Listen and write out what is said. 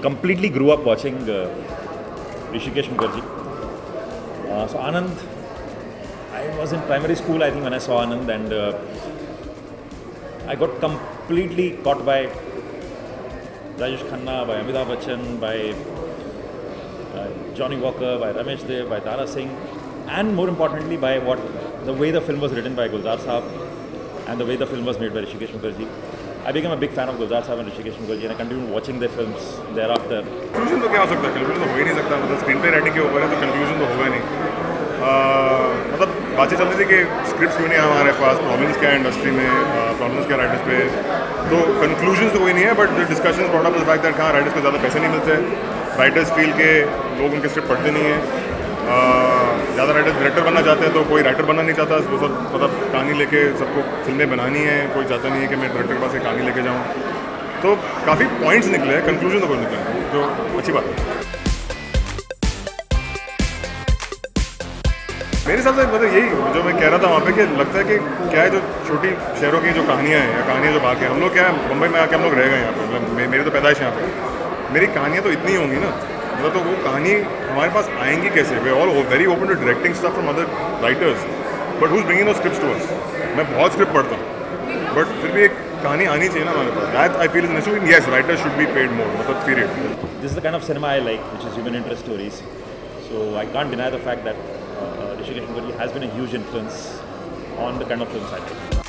completely grew up watching uh, Rishikesh Mukherjee. Uh, so Anand, I was in primary school, I think, when I saw Anand, and uh, I got completely caught by Rajesh Khanna, by Amitabh Bachchan, by uh, Johnny Walker, by Ramesh Dev, by Tara Singh, and more importantly, by what the way the film was written by Gulzar Saab and the way the film was made by Rishikesh Mukherjee. I became a big fan of Gulzar Saab and Rishikesh Mukherjee, and I continued watching their films thereafter. Conclusion तो क्या हो सकता है? Conclusion तो हो ही नहीं सकता। मतलब स्क्रीन पे राइटिंग के ऊपर है तो कंक्लूजन तो होगा नहीं। मतलब बातें चल रही थी कि स्क्रिप्ट क्यों नहीं हमारे पास? प्रॉब्लम्स क्या है इंडस्ट्री में? प्रॉब्लम्स क्या राइटर्स पे? तो कंक्लूजन तो कोई नहीं है but discussion brought up fact that कहाँ राइटर्स को ज़्यादा पैसे नहीं मिलते। राइटर्स फील के लोग उनके स्क्रिप्ट पढ़ते नहीं हैं। ज़्यादा राइटर डायरेक्टर बनना चाहते हैं तो कोई राइटर बनना नहीं चाहता। वो सब मतलब कहानी लेके सबको फ़िल्में बनानी है, कोई चाहता नहीं है कि मैं डायरेक्टर के पास से कहानी लेके जाऊँ। तो काफ़ी पॉइंट्स निकले हैं कंक्लूजन तो कोई निकले जो अच्छी बात है। मेरे हिसाब से मतलब यही जो मैं कह रहा था वहाँ पे कि लगता है कि क्या है जो छोटी शहरों की जो कहानियाँ हैं या कहानियाँ जो बाकी हैं, हम लोग क्या है मुंबई में आके हम लोग रह गए यहाँ पे। मतलब मेरी तो पैदाइश यहाँ पे मेरी कहानियाँ तो इतनी होंगी ना मतलब तो वो कहानी हमारे पास आएँगी कैसे? We all very open to directing staff from other writers but who bringing script to मैं बहुत स्क्रिप्ट पढ़ता हूँ। बट फिर भी एक कहानी आनी चाहिए ना हमारे पास। That I feel is yes writers should be paid more मतलब period this the kind of cinema I like which is human interest stories so I can't deny the fact that Rishikesh has been a influence on the kind of films